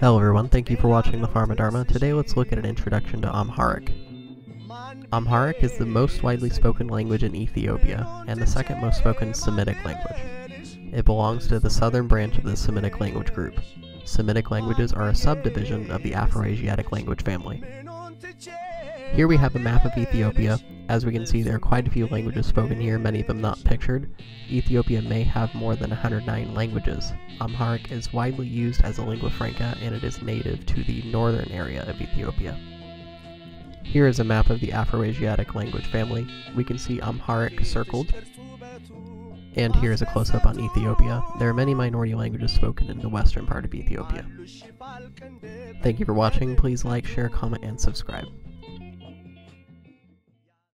Hello everyone, thank you for watching the Pharma Dharma. Today let's look at an introduction to Amharic. Amharic is the most widely spoken language in Ethiopia, and the second most spoken Semitic language. It belongs to the southern branch of the Semitic language group. Semitic languages are a subdivision of the Afroasiatic language family. Here we have a map of Ethiopia. As we can see, there are quite a few languages spoken here, many of them not pictured. Ethiopia may have more than 109 languages. Amharic is widely used as a lingua franca, and it is native to the northern area of Ethiopia. Here is a map of the Afroasiatic language family. We can see Amharic circled, and here is a close-up on Ethiopia. There are many minority languages spoken in the western part of Ethiopia. Thank you for watching. Please like, share, comment, and subscribe.